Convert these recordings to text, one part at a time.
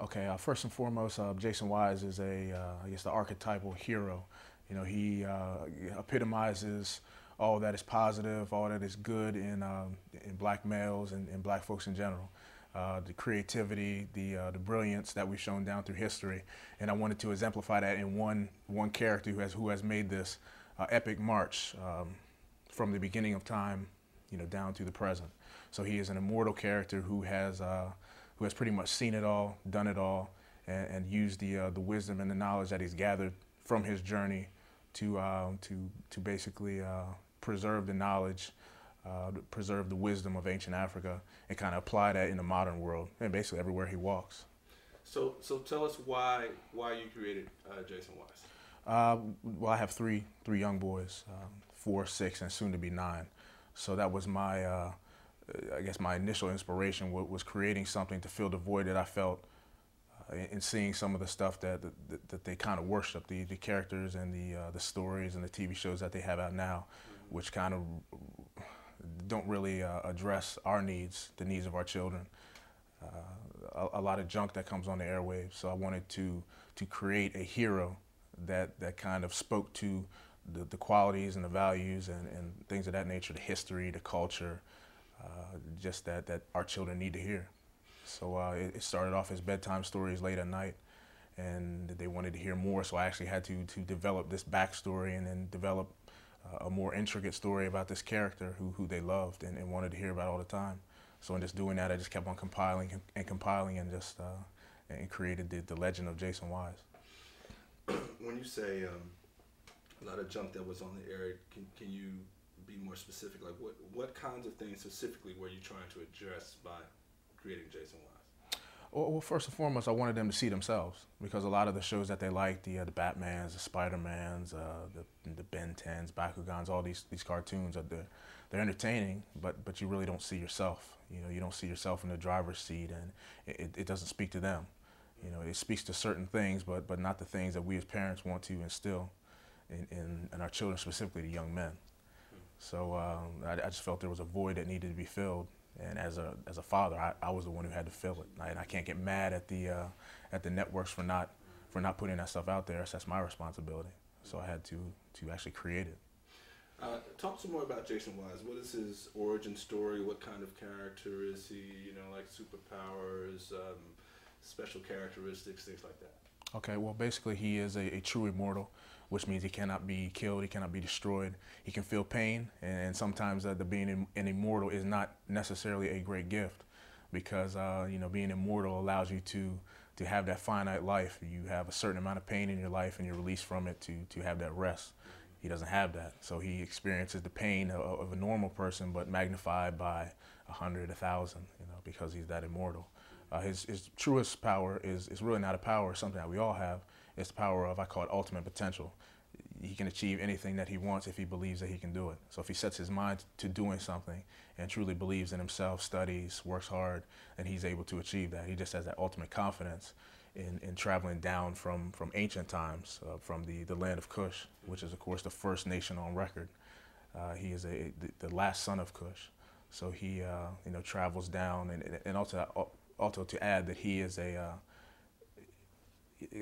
Okay, uh, first and foremost, uh, Jaycen Wise is a, uh, I guess, the archetypal hero. You know, he uh, epitomizes all that is positive, all that is good in, um, in black males and, black folks in general. Uh, the creativity, the uh, the brilliance that we've shown down through history, and I wanted to exemplify that in one one character who has who has made this epic march um, from the beginning of time, you know, down to the present. So he is an immortal character who has who has pretty much seen it all, done it all, and, and used the uh, the wisdom and the knowledge that he's gathered from his journey to uh, to to basically preserve the knowledge uh, preserve the wisdom of ancient Africa and kind of apply that in the modern world and basically everywhere he walks. So, so tell us why why you created uh, Jaycen Wise. Uh, well, I have three three young boys, um, four, six, and soon to be nine. So that was my, uh, I guess, my initial inspiration was creating something to fill the void that I felt uh, in seeing some of the stuff that that, that they kind of worship, the the characters and the uh, the stories and the TV shows that they have out now, mm-hmm. which kind of don't really uh, address our needs, the needs of our children. Uh, a, a, lot of junk that comes on the airwaves. So I wanted to to create a hero that that kind of spoke to the, the qualities and the values and, and things of that nature, the history, the culture, uh, just that that our children need to hear. So uh, it, it started off as bedtime stories late at night and they wanted to hear more. So I actually had to to develop this backstory and then develop a more intricate story about this character who, who they loved and, and, wanted to hear about all the time. So in just doing that, I just kept on compiling and, and compiling and just uh, and created the, the legend of Jaycen Wise. when you say um, a lot of junk that was on the air, can, can you be more specific? Like what, what kinds of things specifically were you trying to address by creating Jaycen Wise? Well, first and foremost, I wanted them to see themselves because a lot of the shows that they like, the uh, the Batman's, the Spider-Mans, uh, the the Ben 10s, Bakugans, all these these cartoons are they're, they're entertaining, but but you really don't see yourself. You know, you don't see yourself in the driver's seat, and it, it doesn't speak to them. You know, it speaks to certain things, but but not the things that we as parents want to instill in in, in our children, specifically the young men. So um, I, I just felt there was a void that needed to be filled and as a as a father, I, I was the one who had to fill it. And I can't get mad at the uh, at the networks for not for not putting that stuff out there. So that's my responsibility. So I had to to actually create it. Uh, talk some more about Jaycen Wise. What is his origin story? What kind of character is he? You know, like superpowers, um, special characteristics, things like that. Okay, well, basically, he is a, a, true immortal, which means he cannot be killed, he cannot be destroyed. He can feel pain, and sometimes uh, the being an immortal is not necessarily a great gift, because uh, you know being immortal allows you to to have that finite life. You have a certain amount of pain in your life, and you're released from it to to have that rest. He doesn't have that, so he experiences the pain of, of a normal person, but magnified by a hundred, a thousand, you know, because he's that immortal. Uh, his, his truest power is, is really not a power, something that we all have. It's the power of, I call it ultimate potential. He can achieve anything that he wants if he believes that he can do it. So if he sets his mind to doing something and truly believes in himself, studies, works hard, then he's able to achieve that. He just has that ultimate confidence in, in traveling down from, from ancient times, uh, from the, the land of Kush, which is, of course, the first nation on record. Uh, he is a, the, the, last son of Kush. So he, uh, you know, travels down and, and also also to add that he is a, uh,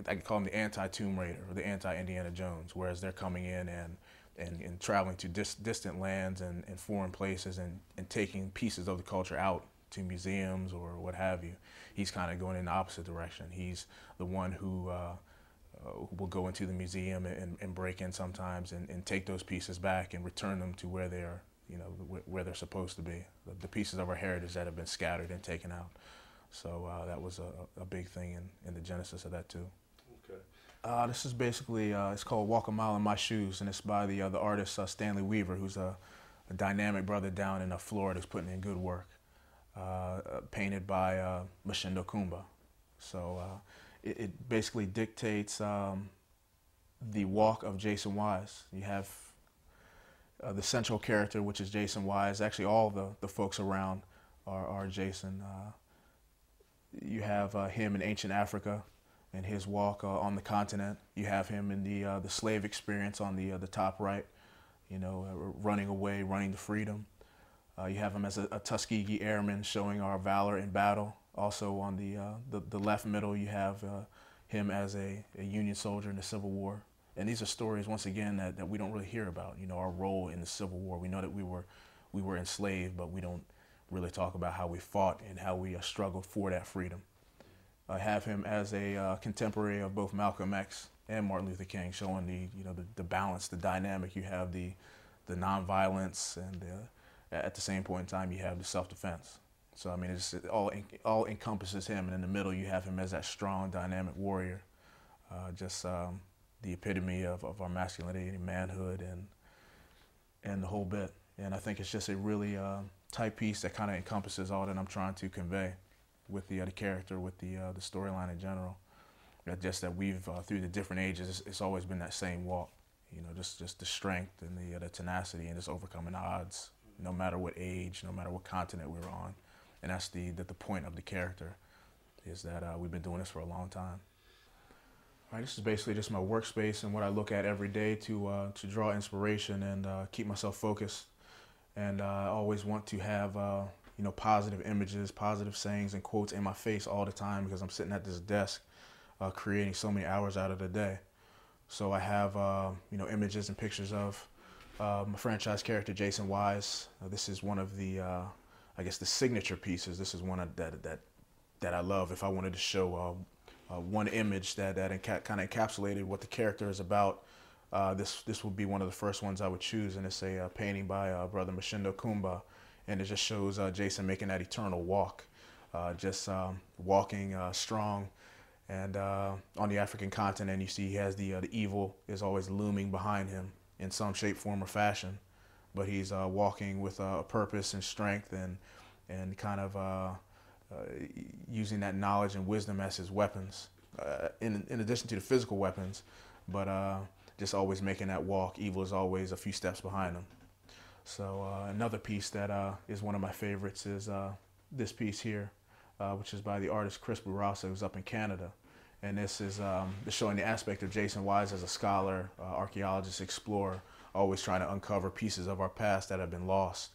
I can call him the anti-Tomb Raider or the anti-Indiana Jones, whereas they're coming in and, and, and traveling to dis distant lands and, and foreign places and, and taking pieces of the culture out to museums or what have you. He's kind of going in the opposite direction. He's the one who, uh, uh, will go into the museum and, and break in sometimes and, and take those pieces back and return them to where they're, you know, where they're supposed to be. The, the pieces of our heritage that have been scattered and taken out. So uh, that was a, a big thing in, in the genesis of that too. Okay. Uh, this is basically, uh, it's called Walk a Mile in My Shoes, and it's by the, uh, the artist uh, Stanley Weaver, who's a, a, dynamic brother down in uh, Florida who's putting in good work. painted by uh, Mshindo Kuumba. So it, it, basically dictates um, the walk of Jaycen Wise. You have the central character, which is Jaycen Wise. Actually, all the, the folks around are, are Jaycen you have uh, him in ancient Africa and his walk uh, on the continent. You have him in the uh, the slave experience on the uh, the top right, you know, uh, running away, running to freedom. Uh, you have him as a, a, Tuskegee Airman showing our valor in battle Also on the, the, the left middle, you have him as a, a Union soldier in the Civil War. And these are stories, once again, that, that we don't really hear about. You know, our role in the Civil War. We know that we were, we were enslaved, but we don't really talk about how we fought and how we uh, struggled for that freedom. I have him as a uh, contemporary of both Malcolm X and Martin Luther King, showing the you know the, the balance, the dynamic. You have the the nonviolence, and uh, at the same point in time, you have the self-defense. So I mean, it's, it all all encompasses him, and in the middle, you have him as that strong, dynamic warrior, uh, just um, the epitome of, of our masculinity, manhood, and and the whole bit. And I think it's just a really uh, tight piece that kind of encompasses all that I'm trying to convey with the, uh, the character, with the uh, the storyline in general. just that we've uh, through the different ages, it's, it's, always been that same walk. You know, just just the strength and the uh, the tenacity and just overcoming odds, no matter what age, no matter what continent we're on. And that's the the, the point of the character, is that uh, we've been doing this for a long time. All right, this is basically just my workspace and what I look at every day to uh, to draw inspiration and keep myself focused. And I always want to have you know, positive images, positive sayings and quotes in my face all the time because I'm sitting at this desk uh, creating so many hours out of the day. So I have, uh, you know, images and pictures of uh, my franchise character, Jaycen Wise. Uh, this is one of the, uh, I guess, the signature pieces. This is one that, that, that I love. If I wanted to show uh, one image that, that enca- kind of encapsulated what the character is about, this, this would be one of the first ones I would choose. And it's a painting by Brother Mshindo Kuumba and it just shows uh, Jaycen making that eternal walk, uh, just um, walking uh, strong. And uh, on the African continent, you see he has the uh, the evil is always looming behind him in some shape, form, or fashion, but he's uh, walking with a purpose and strength and and kind of using that knowledge and wisdom as his weapons, in in addition to the physical weapons, but just always making that walk. Evil is always a few steps behind him. So uh, another piece that uh, is one of my favorites is uh, this piece here, uh, which is by the artist Chris Bourassa, who's up in Canada. And this is um, showing the aspect of Jaycen Wise as a scholar, uh, archaeologist, explorer, always trying to uncover pieces of our past that have been lost.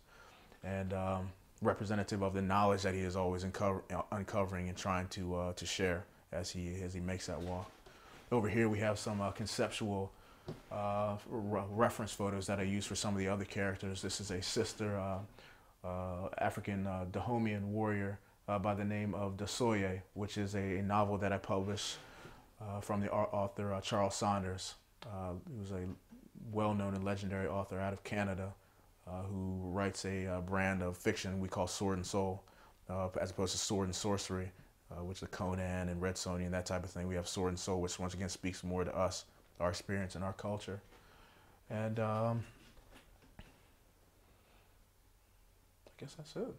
And um, representative of the knowledge that he is always uncover uncovering and trying to, uh, to share as he, as he makes that walk. Over here we have some conceptual uh, re reference photos that I use for some of the other characters. This is a sister uh, uh, African uh, Dahomean warrior uh, by the name of Dossouye, which is a, novel that I published uh, from the author Charles Saunders, who's a well-known and legendary author out of Canada, who writes a brand of fiction we call Sword and Soul, as opposed to Sword and Sorcery, which is Conan and Red Sonja and that type of thing. We have Sword and Soul, which once again speaks more to us our experience and our culture. And um, I guess that's it.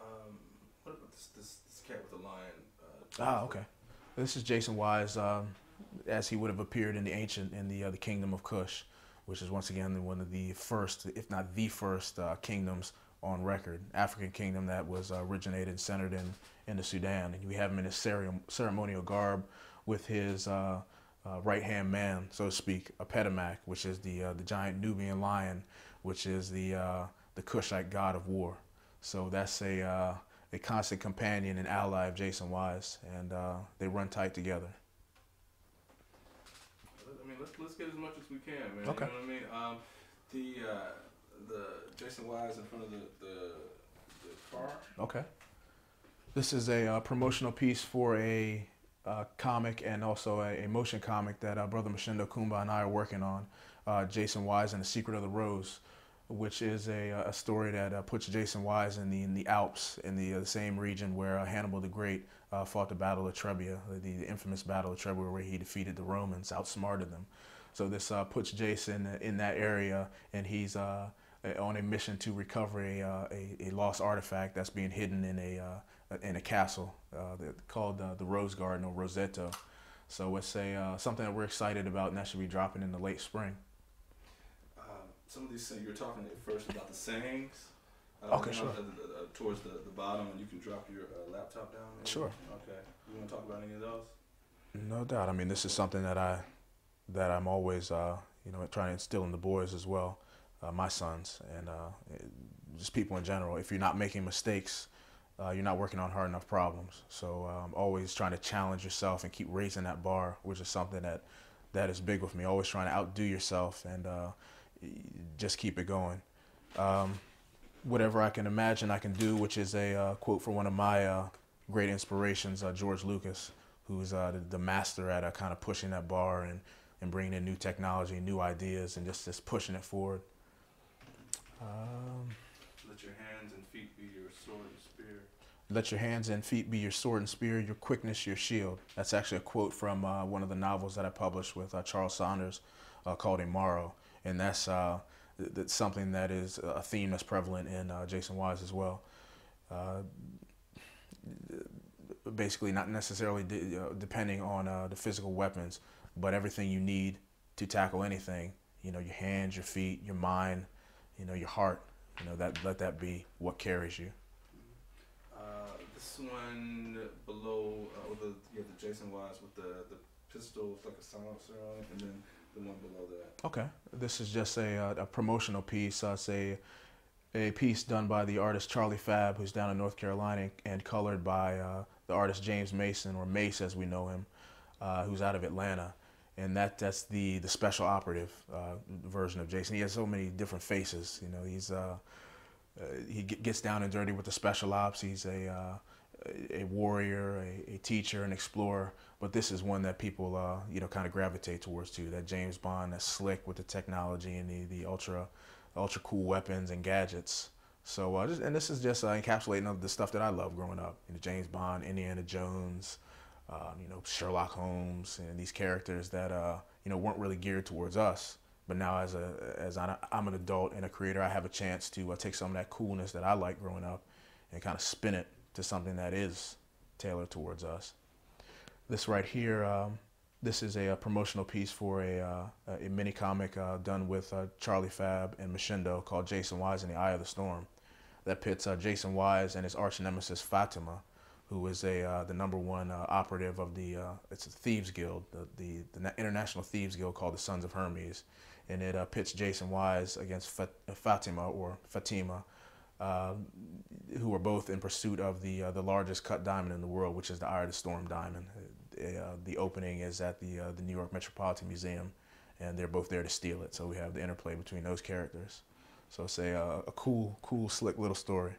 Um, what about this, this, this, cat with the lion? Uh, ah, okay. This is Jaycen Wise, um, as he would have appeared in the ancient in the uh, the kingdom of Kush, which is once again one of the first, if not the first, uh, kingdoms on record. African kingdom that was uh, originated and centered in in the Sudan, and we have him in his ceremonial garb with his uh, right hand man, so to speak, a Apedemak, which is the uh, the giant Nubian lion, which is the uh, the Kushite god of war. So that's a uh, a constant companion and ally of Jaycen Wise, and uh, they run tight together. I mean, let's let's get as much as we can, man. Okay. You know what I mean? Um, the uh, the Jaycen Wise in front of the the, the car. Okay. This is a promotional piece for a uh, comic and also a, a motion comic that uh, Brother Mshindo Kuumba and I are working on, uh, Jaycen Wise and the Secret of the Rose, which is a, a story that uh, puts Jaycen Wise in the in the Alps, in the, uh, same region where uh, Hannibal the Great fought the Battle of Trebia, the, the, infamous Battle of Trebia, where he defeated the Romans, outsmarted them. So this puts Jaycen in that area, and he's on a mission to recover a, a, a, lost artifact that's being hidden in a in a castle uh, called uh, the Rose Garden or Roseto. So it's a uh, something that we're excited about, and that should be dropping in the late spring. Um, some of these things you were talking at first about the sayings. Uh, okay, sure. towards the, the bottom, and you can drop your laptop down. Maybe? Sure. Okay. You want to talk about any of those? No doubt. I mean, this is something that I that I'm always uh, you know trying to instill in the boys as well, uh, my sons, and uh, just people in general. If you're not making mistakes, uh, you're not working on hard enough problems. So um, always trying to challenge yourself and keep raising that bar, which is something that that is big with me. Always trying to outdo yourself and uh, just keep it going. Um, whatever I can imagine I can do, which is a uh, quote from one of my uh, great inspirations, uh, George Lucas, who's uh, the, the, master at kind of pushing that bar and, and bringing in new technology, new ideas, and just, just pushing it forward. Um, Let your hands and feet be your sword and spear. Let your hands and feet be your sword and spear, your quickness, your shield. That's actually a quote from uh, one of the novels that I published with uh, Charles Saunders uh, called Imaro. And that's, uh, that's something that is a theme that's prevalent in uh, Jaycen Wise as well. Uh, basically, not necessarily de depending on the physical weapons, but everything you need to tackle anything. You know, your hands, your feet, your mind, you know, your heart. You know, that let that be what carries you. Uh, this one below, uh, the you have the Jaycen Wise with the the pistol, with like a silencer on it, and then the one below that. Okay, this is just a uh, a promotional piece. Uh, say a piece done by the artist Charlie Fab, who's down in North Carolina, and colored by uh, the artist James Mason, or Mace as we know him, uh, who's out of Atlanta and that that's the the special operative uh, version of Jaycen. He has so many different faces. You know, he's uh, uh, he gets down and dirty with the special ops. He's a uh, a warrior, a, a, teacher, an explorer. But this is one that people uh, you know kind of gravitate towards too. That James Bond, that's slick with the technology and the the ultra ultra cool weapons and gadgets. So uh, just, and this is just encapsulating of the stuff that I love growing up. You know, James Bond, Indiana Jones um, you know, Sherlock Holmes and these characters that, uh, you know, weren't really geared towards us. But now as a as I'm an adult and a creator, I have a chance to uh, take some of that coolness that I like growing up and kind of spin it to something that is tailored towards us. This right here, um, this is a, a, promotional piece for a, uh, a mini comic uh, done with uh, Charlie Fab and Mshindo called Jaycen Wise in the Eye of the Storm that pits uh, Jaycen Wise and his arch nemesis Fatima who is a uh, the number one uh, operative of the uh, it's a thieves guild, the, the, the international thieves guild called the Sons of Hermes, and it uh, pits Jaycen Wise against Fat Fatima or Fatima, uh, who are both in pursuit of the uh, the largest cut diamond in the world, which is the Eye of the Storm diamond. the opening is at the the New York Metropolitan Museum, and they're both there to steal it. So we have the interplay between those characters. So say a cool, cool, slick little story.